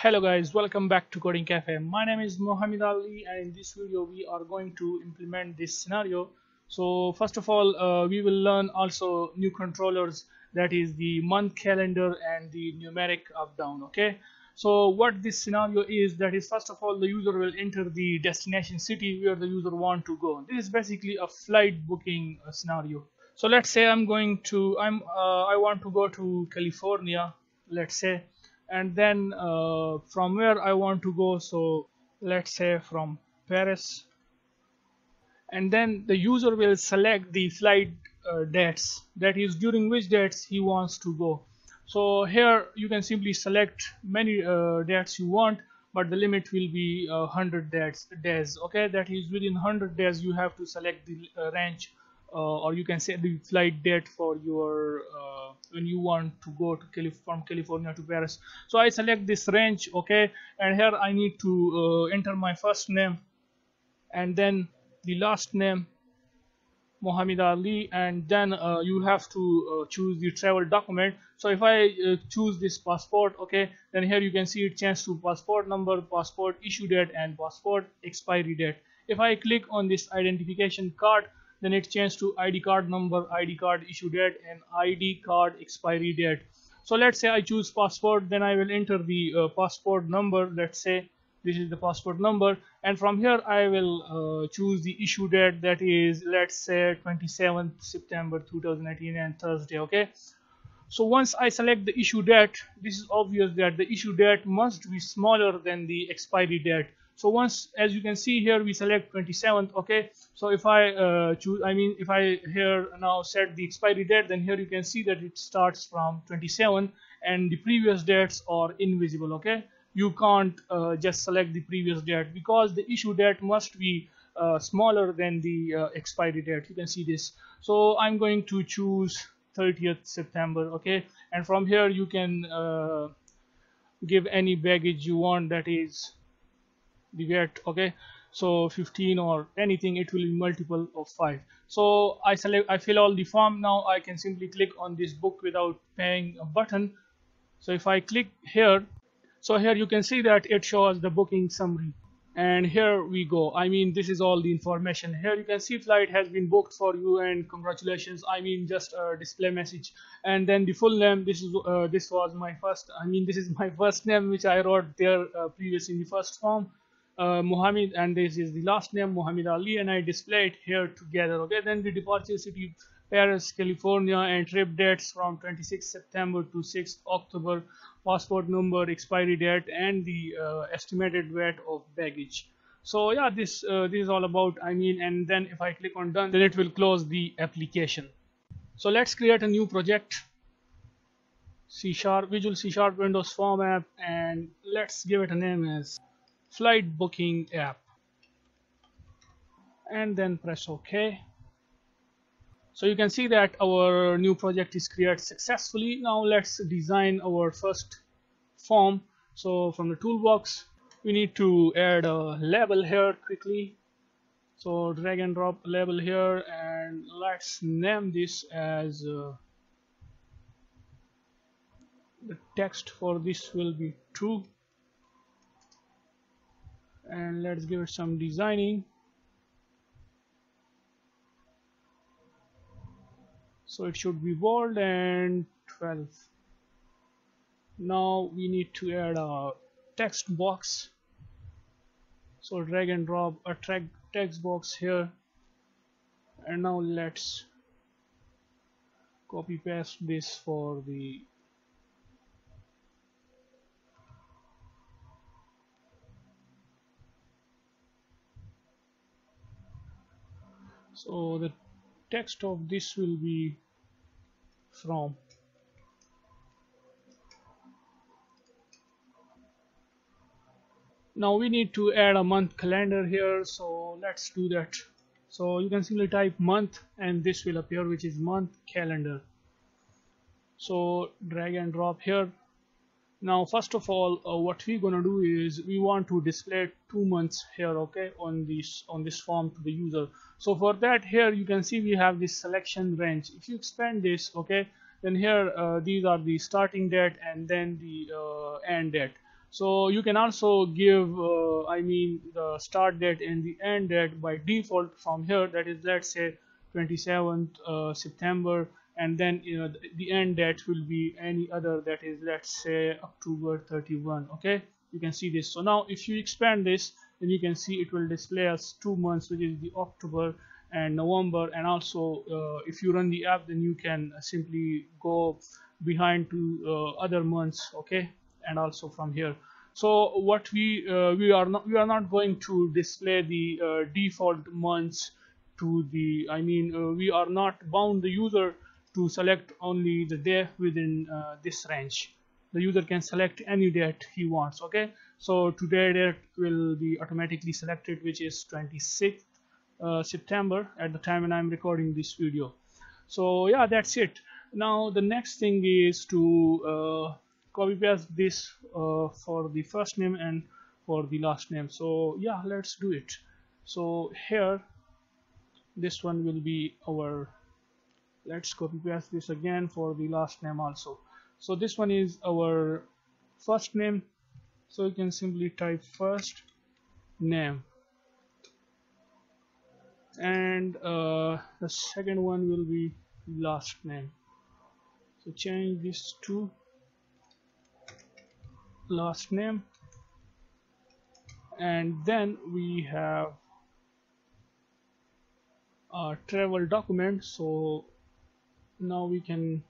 hello guys. Welcome back to coding cafe. My name is Mohammed Ali and in this video we are going to implement this scenario. So first of all uh, we will learn also new controllers that is the month calendar and the numeric up down okay? So what this scenario is that is first of all the user will enter the destination city where the user want to go. This is basically a flight booking uh, scenario. So let's say I'm going to I'm uh, I want to go to California let's say and then uh, from where I want to go so let's say from Paris. And then the user will select the flight uh, dates. That is during which dates he wants to go. So here you can simply select many uh, dates you want but the limit will be 100 uh, dates days. Okay? That is within 100 days you have to select the uh, range uh, or you can say the flight date for your uh, when you want to go to Calif from California to Paris. So I select this range okay and here I need to uh, enter my first name and then the last name Muhammad Ali and then uh, you have to uh, choose the travel document. So if I uh, choose this passport okay then here you can see it changes to passport number passport issue date and passport expiry date. If I click on this identification card then it changed to id card number id card issue date and id card expiry date. So let's say i choose passport then i will enter the uh, passport number. Let's say this is the passport number and from here i will uh, choose the issue date that is let's say 27th september 2018 and thursday okay? So once i select the issue date this is obvious that the issue date must be smaller than the expiry date so once as you can see here we select 27th okay? So if I uh, choose I mean if I here now set the expiry date then here you can see that it starts from 27 and the previous dates are invisible okay? You can't uh, just select the previous date because the issue date must be uh, smaller than the uh, expiry date. You can see this. So I'm going to choose 30th September okay? And from here you can uh, give any baggage you want. That is the weight okay? So 15 or anything it will be multiple of 5 so I select I fill all the form. Now I can simply click on this book without paying a button. So if I click here so here you can see that it shows the booking summary. And here we go. I mean this is all the information. Here you can see flight has been booked for you and congratulations. I mean just a display message. And then the full name this is uh, this was my first I mean this is my first name which I wrote there uh, previously in the first form uh, and this is the last name Muhammad Ali and I display it here together okay? Then the departure city Paris California and trip dates from 26 September to 6 October. Passport number expiry date and the uh, estimated weight of baggage. So yeah this uh, this is all about I mean and then if I click on done then it will close the application. So let's create a new project. C sharp visual C sharp Windows form app and let's give it a name as flight booking app. And then press OK. So you can see that our new project is created successfully. Now let's design our first form. So from the toolbox we need to add a label here quickly. So drag and drop label here and let's name this as uh, the text for this will be true and let's give it some designing. So it should be bold and 12 now we need to add a text box. So drag and drop a text box here. And now let's copy paste this for the so the text of this will be from now we need to add a month calendar here so let's do that. So you can simply type month and this will appear which is month calendar. So drag and drop here now first of all uh, what we're gonna do is we want to display two months here okay on this on this form to the user. So for that here you can see we have this selection range. If you expand this okay then here uh, these are the starting date and then the uh, end date. So you can also give uh, I mean the start date and the end date by default from here. That is let's say 27th uh, September and then you know the, the end date will be any other that is let's say October 31 okay? You can see this. So now if you expand this then you can see it will display us two months which is the October and November. And also uh, if you run the app then you can simply go behind to uh, other months okay? And also from here. So what we uh, we are not we are not going to display the uh, default months to the I mean uh, we are not bound the user to select only the day within uh, this range. The user can select any date he wants okay? So today date will be automatically selected which is 26th uh, September at the time when I'm recording this video. So yeah that's it. Now the next thing is to uh, copy paste this uh, for the first name and for the last name. So yeah let's do it. So here this one will be our let's copy paste this again for the last name also. So this one is our first name. So you can simply type first name. And uh, the second one will be last name. So change this to last name. And then we have a travel document. So now we can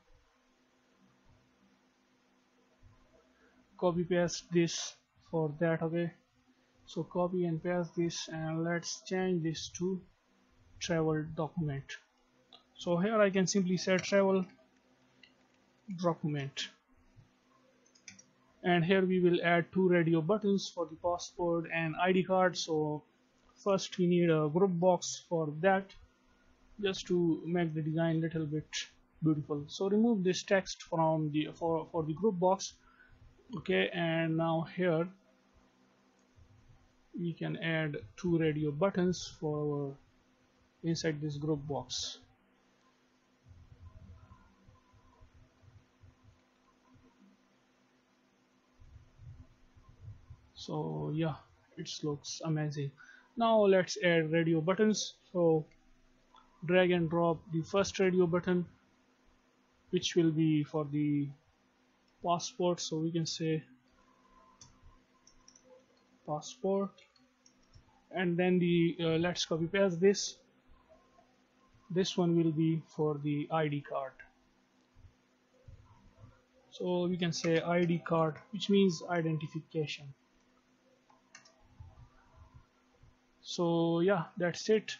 copy paste this for that okay? So copy and paste this and let's change this to travel document. So here I can simply say travel document. And here we will add two radio buttons for the passport and ID card. So first we need a group box for that just to make the design little bit beautiful. So remove this text from the for, for the group box. Okay and now here we can add two radio buttons for inside this group box. So yeah it looks amazing. Now let's add radio buttons. So drag and drop the first radio button which will be for the passport. So we can say passport. And then the uh, let's copy paste this. This one will be for the ID card. So we can say ID card which means identification. So yeah that's it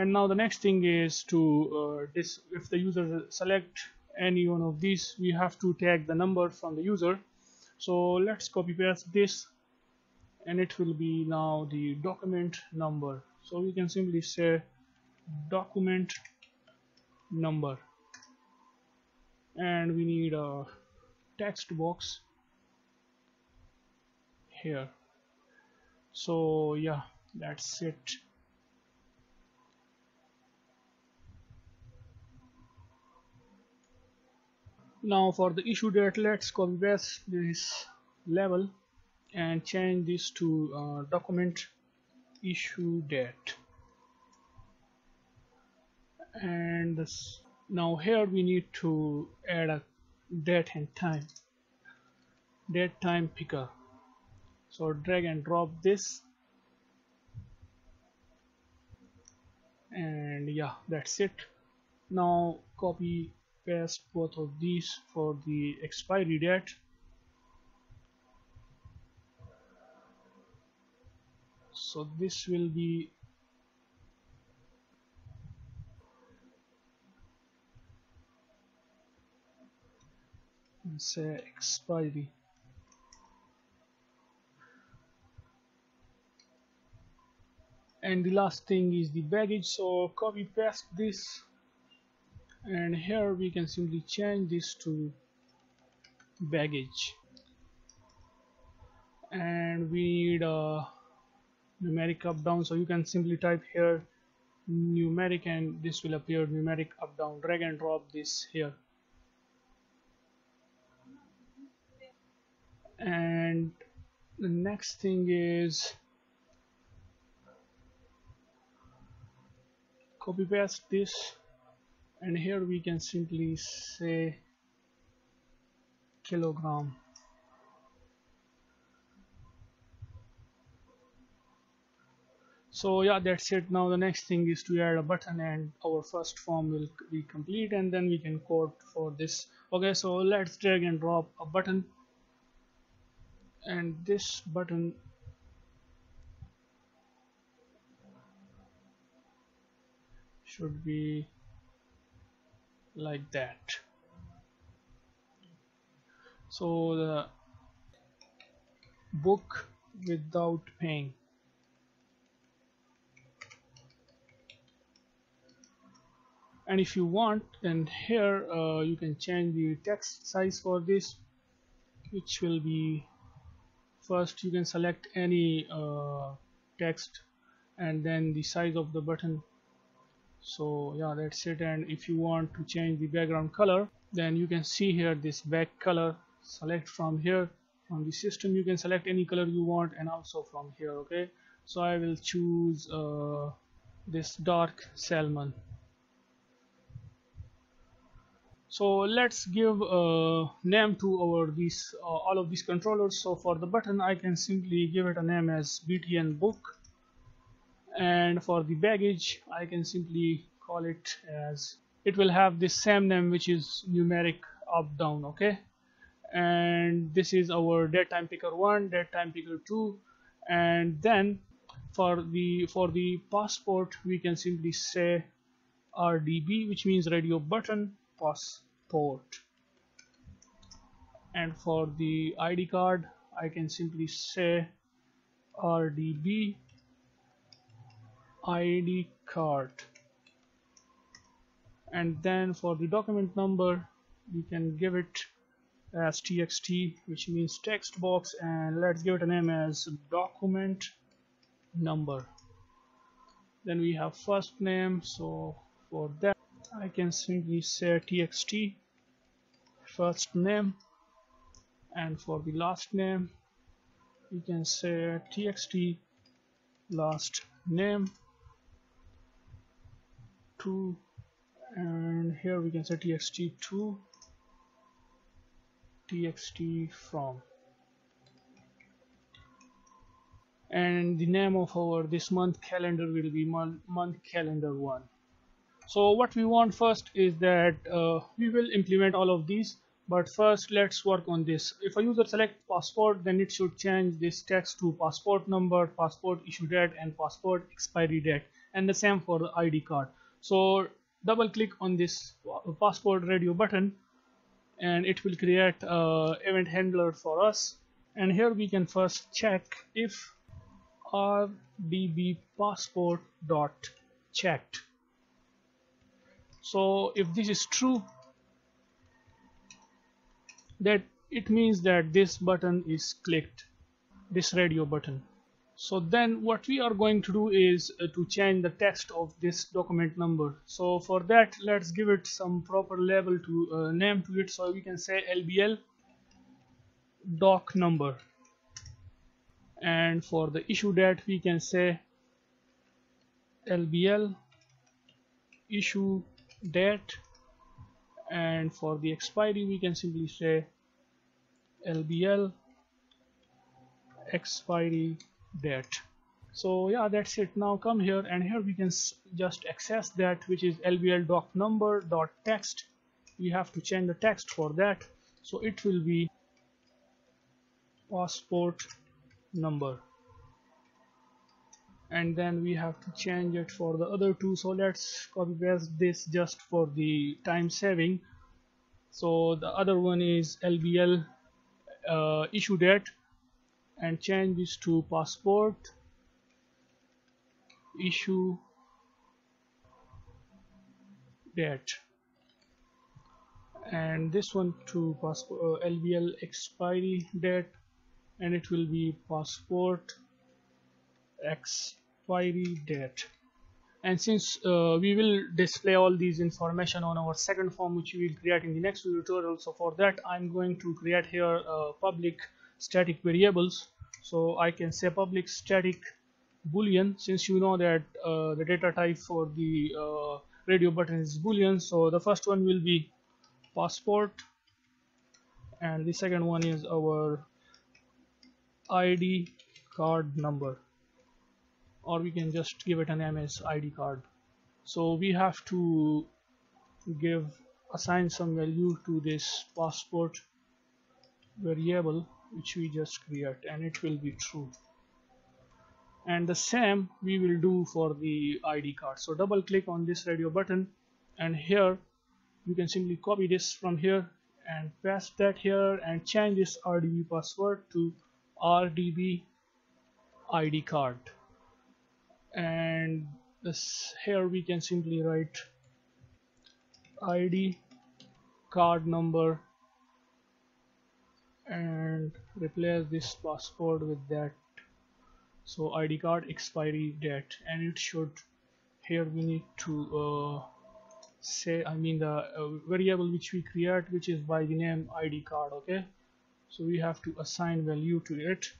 and now the next thing is to uh, this if the user select any one of these we have to tag the number from the user. So let's copy paste this and it will be now the document number. So we can simply say document number. And we need a text box here. So yeah that's it now for the issue date let's copy this level and change this to uh, document issue date. And now here we need to add a date and time. Date time picker. So drag and drop this. And yeah that's it. Now copy paste both of these for the expiry date. So this will be say expiry. And the last thing is the baggage. So copy paste this and here we can simply change this to baggage. And we need a numeric up down. So you can simply type here numeric and this will appear numeric up down. Drag and drop this here. And the next thing is copy paste this and here we can simply say kilogram. So yeah that's it. Now the next thing is to add a button and our first form will be complete and then we can code for this. Okay so let's drag and drop a button. And this button should be like that. So the book without paying. And if you want then here uh, you can change the text size for this which will be first you can select any uh, text and then the size of the button so yeah that's it. And if you want to change the background color then you can see here this back color. Select from here. From the system you can select any color you want and also from here okay? So I will choose uh, this dark salmon. So let's give a name to our these uh, all of these controllers. So for the button I can simply give it a name as btn book and for the baggage I can simply call it as it will have this same name which is numeric up down okay? And this is our date time picker 1 date time picker 2 and then for the for the passport we can simply say RDB which means radio button passport. And for the ID card I can simply say RDB ID card. And then for the document number we can give it as txt which means text box and let's give it a name as document number. Then we have first name so for that I can simply say txt first name and for the last name we can say txt last name 2 and here we can say txt2 txt from. And the name of our this month calendar will be month, month calendar 1 so what we want first is that uh, we will implement all of these but first let's work on this. If a user select passport then it should change this text to passport number passport issue date and passport expiry date and the same for the id card so double click on this passport radio button and it will create a event handler for us. And here we can first check if rdb passport dot checked. So if this is true that it means that this button is clicked this radio button so then what we are going to do is uh, to change the text of this document number. So for that let's give it some proper label to uh, name to it. So we can say lbl doc number. And for the issue date we can say lbl issue date. And for the expiry we can simply say lbl expiry that. So yeah that's it. Now come here and here we can just access that which is lbl doc number dot text. We have to change the text for that. So it will be passport number. And then we have to change it for the other two. So let's copy paste this just for the time saving. So the other one is lbl uh, issue date and change this to passport issue date. And this one to passport uh, LBL expiry date and it will be passport expiry date. And since uh, we will display all these information on our second form which we will create in the next tutorial. So for that I'm going to create here a public static variables. So I can say public static boolean since you know that uh, the data type for the uh, radio button is boolean. So the first one will be passport and the second one is our ID card number. Or we can just give it an name as ID card. So we have to give assign some value to this passport variable which we just create and it will be true. And the same we will do for the ID card. So double click on this radio button and here you can simply copy this from here and paste that here and change this RDB password to RDB ID card. And this here we can simply write ID card number and replace this password with that. So ID card expiry date and it should here we need to uh, say I mean the uh, variable which we create which is by the name ID card okay? So we have to assign value to it.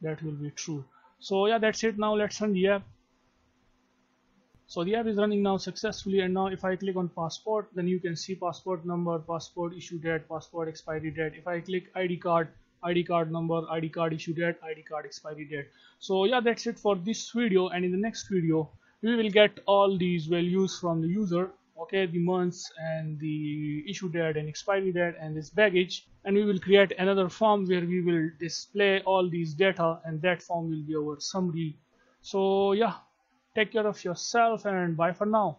That will be true. So yeah that's it. Now let's the app so the app is running now successfully and now if I click on passport then you can see passport number passport issue date passport expiry date. If I click ID card ID card number ID card issue date ID card expiry date. So yeah that's it for this video. And in the next video we will get all these values from the user okay? The months and the issue date and expiry date and this baggage. And we will create another form where we will display all these data and that form will be our summary. So yeah take care of yourself and bye for now